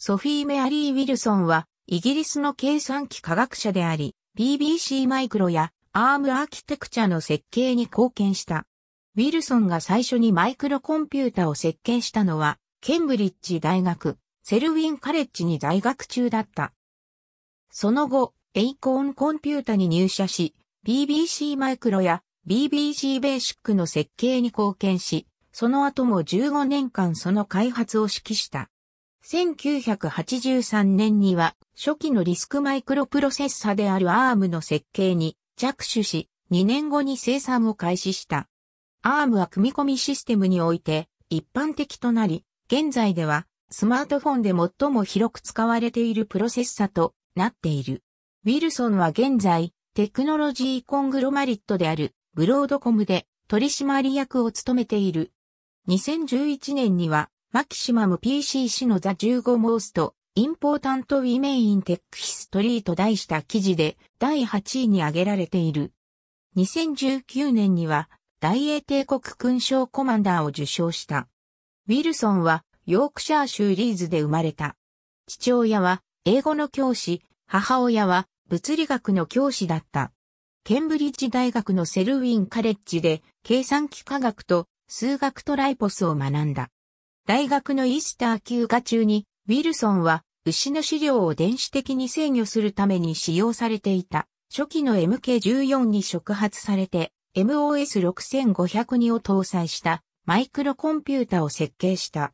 ソフィー・メアリー・ウィルソンは、イギリスの計算機科学者であり、BBC マイクロやアームアーキテクチャの設計に貢献した。ウィルソンが最初にマイクロコンピュータを設計したのは、ケンブリッジ大学、セルウィンカレッジに在学中だった。その後、エイコーンコンピュータに入社し、BBC マイクロや BBC ベーシックの設計に貢献し、その後も15年間その開発を指揮した。1983年には初期のリスクマイクロプロセッサである ARM の設計に着手し、2年後に生産を開始した。ARM は組み込みシステムにおいて一般的となり、現在ではスマートフォンで最も広く使われているプロセッサとなっている。ウィルソンは現在、テクノロジーコングロマリットであるブロードコムで取締役を務めている。2011年にはマキシマム PCC のザ15モーストインポータントウィメインテックヒストリーと題した記事で第8位に挙げられている。2019年には大英帝国勲章コマンダーを受章した。ウィルソンはヨークシャー州リーズで生まれた。父親は英語の教師、母親は物理学の教師だった。ケンブリッジ大学のセルウィンカレッジで計算機科学と数学とライポスを学んだ。大学のイースター休暇中にウィルソンは牛の飼料を電子的に制御するために使用されていた初期の MK14 に触発されて MOS6502 を搭載したマイクロコンピュータを設計した。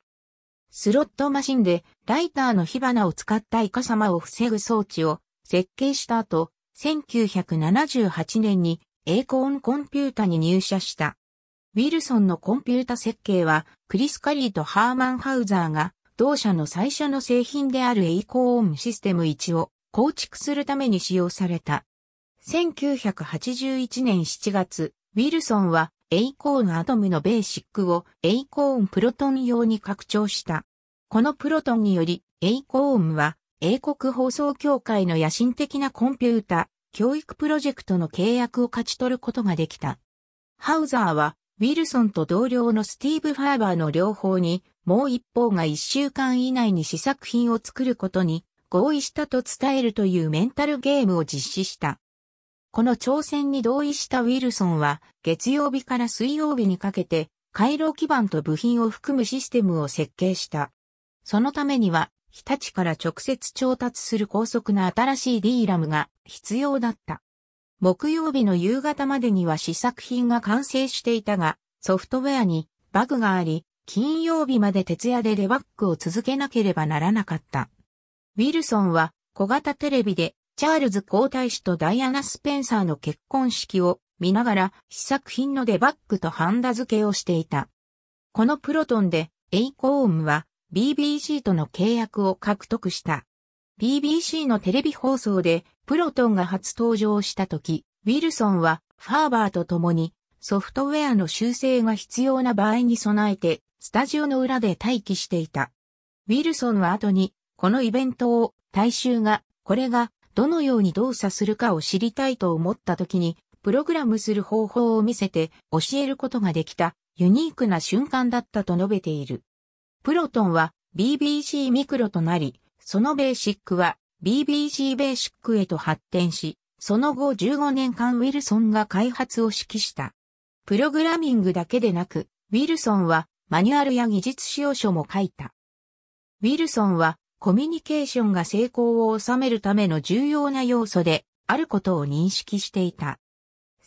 スロットマシンでライターの火花を使ったイカ様を防ぐ装置を設計した後、1978年にエーコーンコンピュータに入社した。ウィルソンのコンピュータ設計はクリス・カリーとハーマン・ハウザーが同社の最初の製品であるエイコーンシステム1を構築するために使用された。1981年7月、ウィルソンはエイコーンアトムのベーシックをエイコーンプロトン用に拡張した。このプロトンにより、エイコーンは英国放送協会の野心的なコンピュータ、教育プロジェクトの契約を勝ち取ることができた。ハウザーは、ウィルソンと同僚のスティーブ・ファーバーの両方にもう一方が一週間以内に試作品を作ることに合意したと伝えるというメンタルゲームを実施した。この挑戦に同意したウィルソンは月曜日から水曜日にかけて回路基板と部品を含むシステムを設計した。そのためには日立から直接調達する高速な新しい D ラムが必要だった。木曜日の夕方までには試作品が完成していたが、ソフトウェアにバグがあり、金曜日まで徹夜でデバッグを続けなければならなかった。ウィルソンは小型テレビでチャールズ皇太子とダイアナ・スペンサーの結婚式を見ながら試作品のデバッグとハンダ付けをしていた。このプロトンでエイコームは BBC との契約を獲得した。BBC のテレビ放送でプロトンが初登場した時、ウィルソンはファーバーと共にソフトウェアの修正が必要な場合に備えてスタジオの裏で待機していた。ウィルソンは後に、このイベントを大衆が、これがどのように動作するかを知りたいと思った時に、プログラムする方法を見せて教えることができたユニークな瞬間だったと述べている。プロトンは BBC ミクロとなり、そのベーシックは BBC ベーシックへと発展し、その後15年間ウィルソンが開発を指揮した。プログラミングだけでなく、ウィルソンはマニュアルや技術使用書も書いた。ウィルソンはコミュニケーションが成功を収めるための重要な要素であることを認識していた。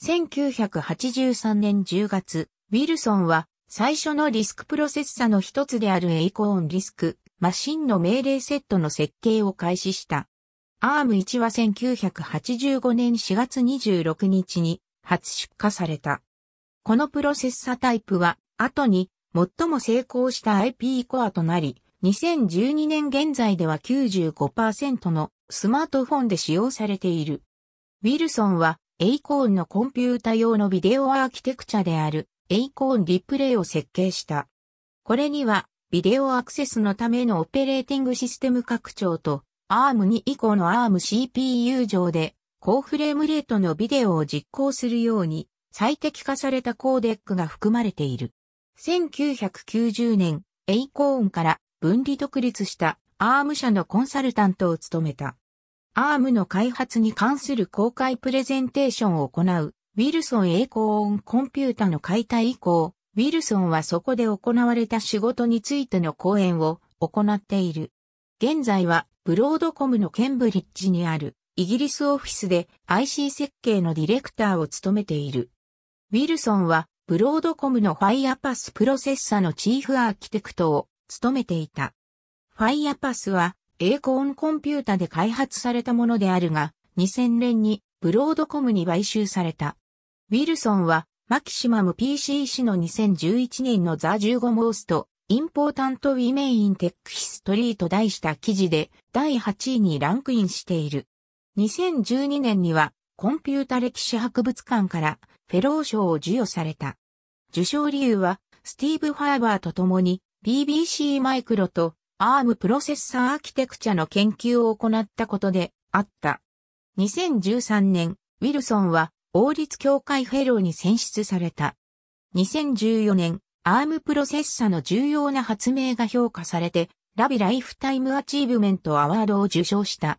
1983年10月、ウィルソンは最初のリスクプロセッサの一つであるエイコーンリスク、マシンの命令セットの設計を開始した。ARM1 は1985年4月26日に初出荷された。このプロセッサタイプは後に最も成功した IP コアとなり、2012年現在では95%のスマートフォンで使用されている。ウィルソンはエイコーンのコンピュータ用のビデオアーキテクチャであるエイコーンリプレイを設計した。これにはビデオアクセスのためのオペレーティングシステム拡張と ARM2 以降の ARM CPU 上で高フレームレートのビデオを実行するように最適化されたコーデックが含まれている。1990年、エイコーンから分離独立したアーム社のコンサルタントを務めた。アームの開発に関する公開プレゼンテーションを行う、ウィルソン。エイコーンコンピュータの解体以降、ウィルソンはそこで行われた仕事についての講演を行っている。現在はブロードコムのケンブリッジにあるイギリスオフィスで IC 設計のディレクターを務めている。ウィルソンはブロードコムのファイアパスプロセッサのチーフアーキテクトを務めていた。ファイアパスはエーコーンコンピュータで開発されたものであるが、2000年にブロードコムに買収された。ウィルソンはマキシマム PCC の2011年の The 15 Most Important Women in Tech History と題した記事で第8位にランクインしている。2012年にはコンピュータ歴史博物館からフェロー賞を授与された。受賞理由はスティーブ・ファーバーと共に BBC マイクロと ARM プロセッサーアーキテクチャの研究を行ったことであった。2013年、ウィルソンは王立協会フェローに選出された。2014年、アームプロセッサの重要な発明が評価されて、Lovie Lifetime Achievement Award を受賞した。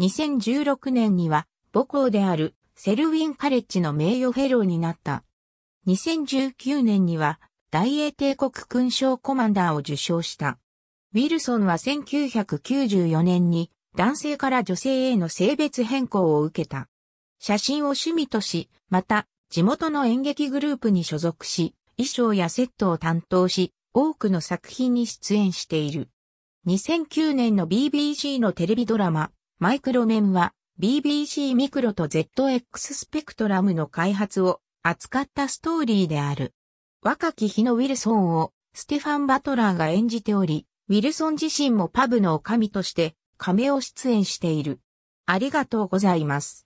2016年には母校であるセルウィンカレッジの名誉フェローになった。2019年には大英帝国勲章コマンダーを受賞した。ウィルソンは1994年に男性から女性への性別変更を受けた。写真を趣味とし、また、地元の演劇グループに所属し、衣装やセットを担当し、多くの作品に出演している。2009年の BBC のテレビドラマ、マイクロメンは、BBC ミクロと ZX スペクトラムの開発を扱ったストーリーである。若き日のウィルソンをステファン・バトラーが演じており、ウィルソン自身もパブの女将として亀を出演している。ありがとうございます。